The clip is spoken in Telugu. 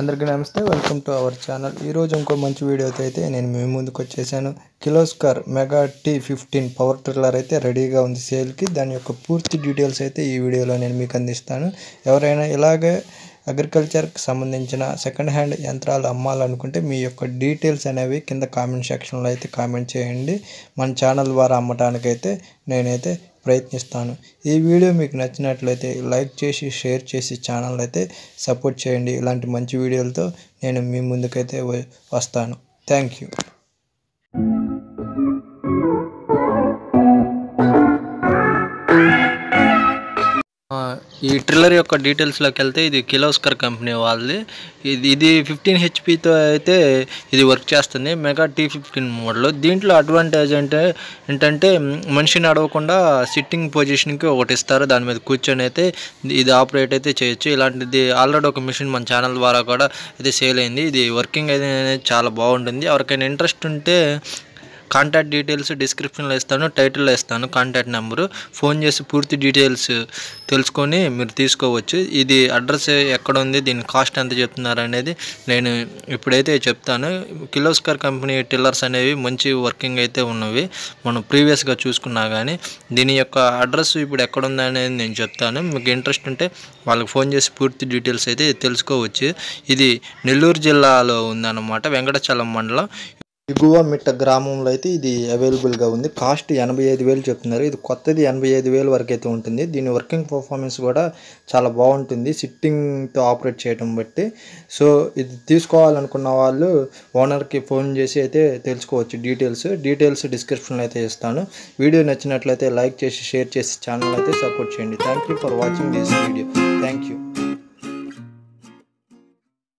అందరికీ నమస్తే వెల్కమ్ టు అవర్ ఛానల్. ఈరోజు ఇంకో మంచి వీడియోతో అయితే నేను మీ ముందుకు వచ్చేసాను. Kirloskar mega T fifteen power tiller అయితే రెడీగా ఉంది సేల్కి. దాని యొక్క పూర్తి డీటెయిల్స్ అయితే ఈ వీడియోలో నేను మీకు అందిస్తాను. ఎవరైనా ఇలాగే అగ్రికల్చర్కి సంబంధించిన సెకండ్ హ్యాండ్ యంత్రాలు అమ్మాలనుకుంటే మీ యొక్క డీటెయిల్స్ అనేవి కింద కామెంట్ సెక్షన్లో అయితే కామెంట్ చేయండి. మన ఛానల్ ద్వారా అమ్మటానికైతే నేనైతే ప్రయత్నిస్తాను. ఈ వీడియో మీకు నచ్చినట్లయితే లైక్ చేసి షేర్ చేసి ఛానల్ అయితే సపోర్ట్ చేయండి. ఇలాంటి మంచి వీడియోలతో నేను మీ ముందుకైతే వస్తాను. థ్యాంక్ యూ ఈ ట్రిల్లర్ యొక్క డీటెయిల్స్లోకి వెళ్తే ఇది కిలోస్కర్ కంపెనీ వాళ్ళది. ఇది ఇది ఫిఫ్టీన్ హెచ్పితో అయితే ఇది వర్క్ చేస్తుంది. మెగా టీ ఫిఫ్టీన్ మోడల్ దీంట్లో అడ్వాంటేజ్ అంటే ఏంటంటే మనిషిని అడగకుండా సిట్టింగ్ పొజిషన్కి ఒకటి ఇస్తారు. దాని మీద కూర్చొని అయితే ఇది ఆపరేట్ అయితే చేయొచ్చు. ఇలాంటిది ఆల్రెడీ ఒక మిషన్ మన ఛానల్ ద్వారా కూడా అయితే సేల్ అయింది. ఇది వర్కింగ్ అయితే చాలా బాగుంటుంది. ఎవరికైనా ఇంట్రెస్ట్ ఉంటే కాంటాక్ట్ డీటెయిల్స్ డిస్క్రిప్షన్లో ఇస్తాను టైటిల్లో ఇస్తాను కాంటాక్ట్ నెంబరు ఫోన్ చేసి పూర్తి డీటెయిల్స్ తెలుసుకొని మీరు తీసుకోవచ్చు. ఇది అడ్రస్ ఎక్కడ ఉంది దీని కాస్ట్ ఎంత చెప్తున్నారు అనేది నేను ఇప్పుడైతే చెప్తాను. కిలోస్కర్ కంపెనీ టిల్లర్స్ అనేవి మంచి వర్కింగ్ అయితే ఉన్నవి. మనం ప్రీవియస్గా చూసుకున్నా కానీ దీని యొక్క అడ్రస్ ఇప్పుడు ఎక్కడ ఉంది అనేది నేను చెప్తాను. మీకు ఇంట్రెస్ట్ ఉంటే వాళ్ళకి ఫోన్ చేసి పూర్తి డీటెయిల్స్ అయితే తెలుసుకోవచ్చు. ఇది నెల్లూరు జిల్లాలో ఉందన్నమాట వెంకటచలం మండలం. ఎగువ మిట్ట గ్రామంలో అయితే ఇది అవైలబుల్గా ఉంది. కాస్ట్ ఎనభై ఐదు వేలు చెప్తున్నారు. ఇది కొత్తది ఎనభై ఐదు వేలు వరకు అయితే ఉంటుంది. దీని వర్కింగ్ పర్ఫార్మెన్స్ కూడా చాలా బాగుంటుంది. సిట్టింగ్తో ఆపరేట్ చేయడం బట్టి. సో ఇది తీసుకోవాలనుకున్న వాళ్ళు ఓనర్కి ఫోన్ చేసి అయితే తెలుసుకోవచ్చు డీటెయిల్స్ డీటెయిల్స్ డిస్క్రిప్షన్లో అయితే ఇస్తాను. వీడియో నచ్చినట్లయితే లైక్ చేసి షేర్ చేసి ఛానల్ అయితే సపోర్ట్ చేయండి. Thank you for watching this video